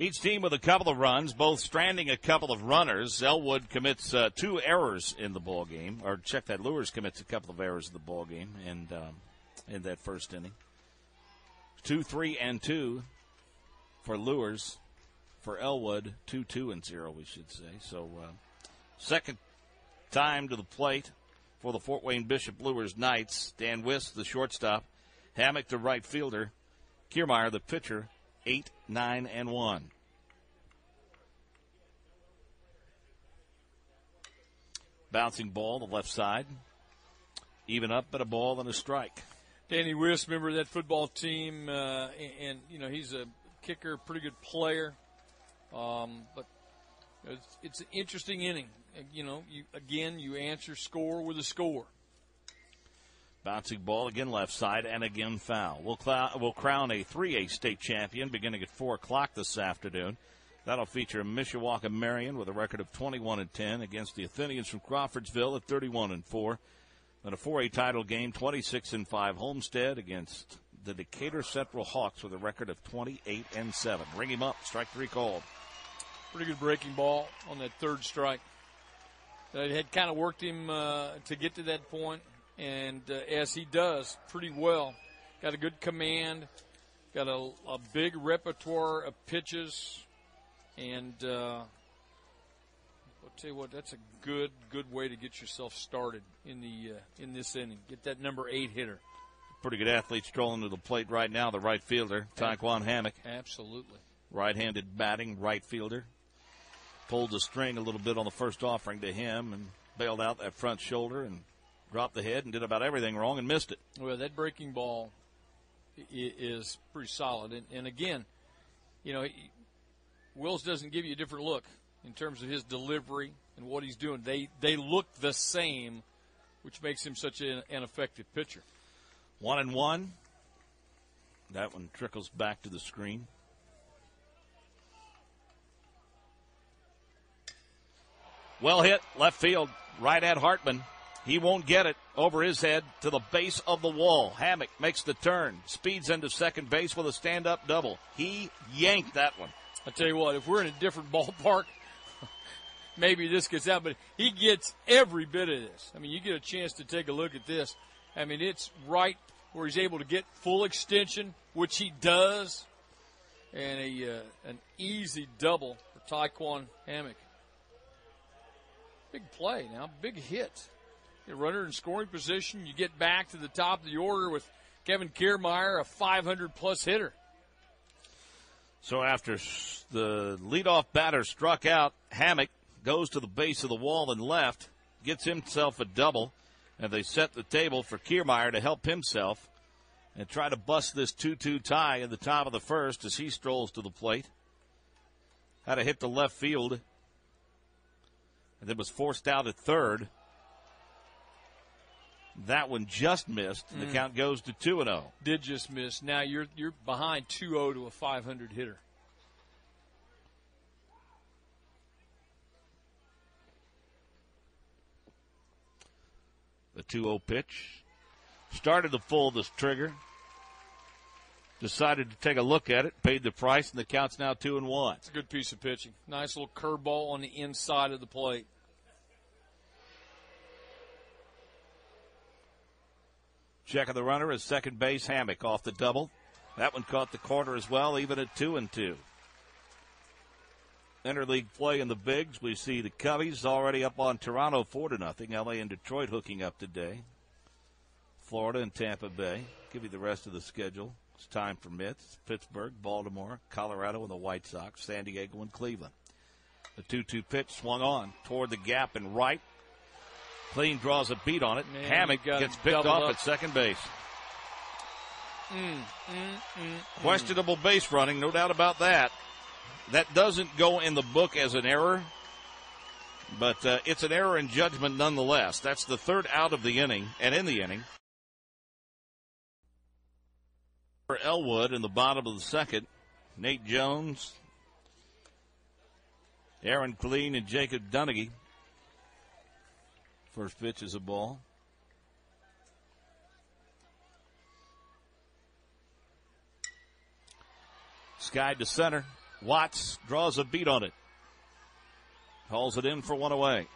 Each team with a couple of runs, both stranding a couple of runners. Elwood commits uh, two errors in the ball game, or check that. Luers commits a couple of errors in the ball game, and um, in that first inning, two, three, and two for Luers. For Elwood, two, two, and zero, we should say. So, uh, second time to the plate for the Fort Wayne Bishop Luers Knights. Dan Wiss, the shortstop, Hammock, the right fielder, Kiermaier, the pitcher, eight, nine, and one. Bouncing ball, the left side. Even up, but a ball and a strike. Danny Wiss, member of that football team, uh, and, and, you know he's a kicker, pretty good player. Um, but it's, it's, an interesting inning. You know, you, again, you answer score with a score. Bouncing ball again left side and again foul. We'll, we'll crown a 3A state champion beginning at 4 o'clock this afternoon. That'll feature Mishawaka Marion with a record of 21 and 10 against the Athenians from Crawfordsville at 31 and 4. Then a 4A title game, 26 and 5 Homestead against the Decatur Central Hawks with a record of 28 and 7. Ring him up, strike three called. Pretty good breaking ball on that third strike. It had kind of worked him uh, to get to that point and uh, as he does pretty well, got a good command, got a, a big repertoire of pitches, and uh, I'll tell you what, that's a good good way to get yourself started in the uh, in this inning. Get that number eight hitter. Pretty good athlete strolling to the plate right now. The right fielder, Taekwon Hammock. Absolutely. Right-handed batting right fielder. Pulled the string a little bit on the first offering to him and bailed out that front shoulder and dropped the head and did about everything wrong and missed it. Well, that breaking ball is pretty solid. And, and again, you know, Wills doesn't give you a different look in terms of his delivery and what he's doing. They they look the same, which makes him such an, an effective pitcher. One and one. That one trickles back to the screen. Well hit, left field, right at Hartman. He won't get it over his head to the base of the wall. Hammock makes the turn, speeds into second base with a stand up double. He yanked that one. I tell you what, if we're in a different ballpark, maybe this gets out, but he gets every bit of this. I mean, you get a chance to take a look at this. I mean, it's right where he's able to get full extension, which he does, and a uh, an easy double for Taekwon Hammock. Big play now, big hit runner in scoring position. You get back to the top of the order with Kevin Kiermaier, a 500 plus hitter. So after the leadoff batter struck out, Hammock goes to the base of the wall and left, gets himself a double, and they set the table for Kiermaier to help himself and try to bust this 2-2 tie in the top of the first as he strolls to the plate. Had a hit to left field, and then was forced out at third. That one just missed. Mm. The count goes to 2 and 0. Did just miss. Now you're you're behind 2-0 to a 500 hitter. The 2-0 pitch. Started to pull this trigger. Decided to take a look at it, paid the price, and the count's now 2 and 1. It's a good piece of pitching. Nice little curveball on the inside of the plate. Check of the runner is second base Hammock off the double. That one caught the corner as well, even at two and two. Interleague play in the bigs. We see the Cubbies already up on Toronto four to nothing. LA and Detroit hooking up today. Florida and Tampa Bay. Give you the rest of the schedule. It's time for Mets, Pittsburgh, Baltimore, Colorado, and the White Sox, San Diego, and Cleveland. The 2 2 pitch swung on toward the gap and right. Clean draws a beat on it. Man, Hammock gets picked off up. at second base. Mm, mm, mm, Questionable base running, no doubt about that. That doesn't go in the book as an error, but uh, it's an error in judgment nonetheless. That's the third out of the inning, and in the inning. For Elwood in the bottom of the second, Nate Jones, Aaron Clean, and Jacob Dunnigy First pitch is a ball. Sky to center. Watts draws a beat on it. Hauls it in for one away.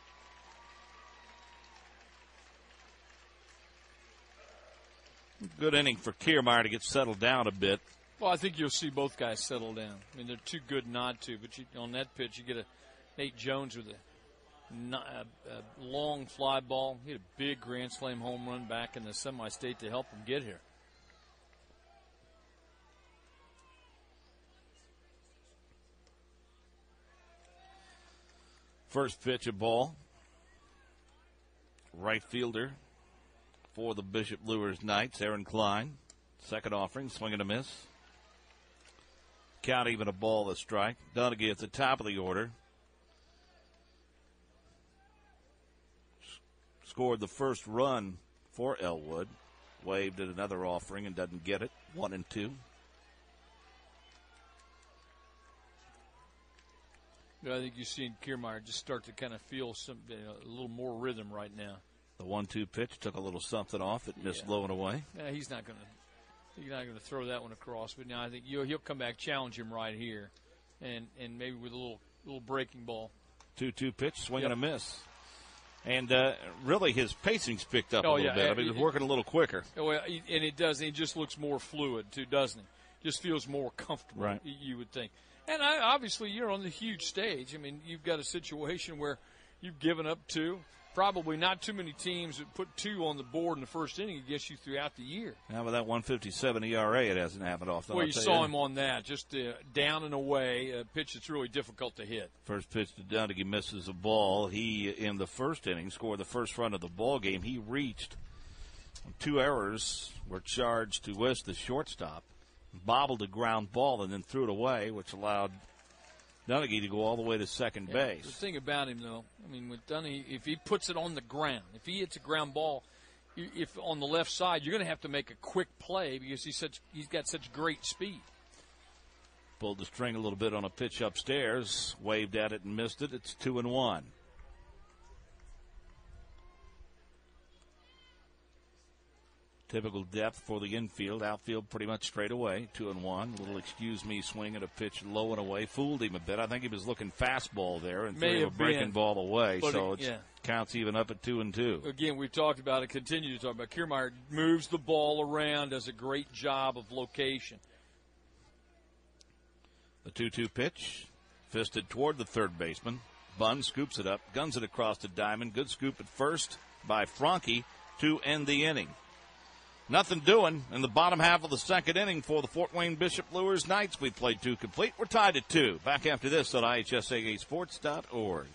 Good inning for Kiermaier to get settled down a bit. Well, I think you'll see both guys settle down. I mean, they're too good not to. But you, on that pitch, you get a Nate Jones with a, a, uh, a long fly ball. He had a big grand slam home run back in the semi-state to help him get here. First pitch of ball. Right fielder for the Bishop Luers Knights, Aaron Klein. Second offering, swing and a miss. Count even a ball a strike. Donaghy at the top of the order. Scored the first run for Elwood. Waved at another offering and doesn't get it. One and two. I think you've seen Kiermaier just start to kind of feel some you know, a little more rhythm right now. The one-two pitch took a little something off. It missed Yeah. low and away. Yeah, he's not going to he's not going to throw that one across. But now I think you he'll come back, challenge him right here, and and maybe with a little little breaking ball. Two-two pitch, swing Yep. and a miss. And uh, really, his pacing's picked up Oh, a little yeah. bit. I mean, he's working a little quicker. Oh, Well, and it does. He just looks more fluid too, doesn't he? Just feels more comfortable. Right. You would think. And I, obviously, you're on the huge stage. I mean, you've got a situation where you've given up two. Probably not too many teams that put two on the board in the first inning against you throughout the year. Now with that 157 ERA, it hasn't happened often. well, I'll you saw him on that, just uh, down and away, a pitch that's really difficult to hit. First pitch to Donaghy misses a ball. He in the first inning scored the first run of the ball game. He reached two errors were charged to West the shortstop, bobbled a ground ball and then threw it away, which allowed Donaghy to go all the way to second Yeah, base. The thing about him, though, I mean, with Dunny, if he puts it on the ground, if he hits a ground ball, if on the left side, you're going to have to make a quick play because he's such he's got such great speed. Pulled the string a little bit on a pitch upstairs, waved at it and missed it. It's two and one. Typical depth for the infield, outfield pretty much straight away, two and one. Little excuse me swing at a pitch low and away, fooled him a bit. I think he was looking fastball there and May threw a breaking ball away, But so it- yeah. counts even up at two and two. Again, we've talked about it, continue to talk about. Kiermaier moves the ball around, does a great job of location. The 2 2 pitch, fisted toward the third baseman. Bunn scoops it up, guns it across to Diamond. Good scoop at first by Franke to end the inning. Nothing doing in the bottom half of the second inning for the Fort Wayne Bishop Luers Knights. We played two complete. We're tied at two. Back after this on IHSAAsports.org.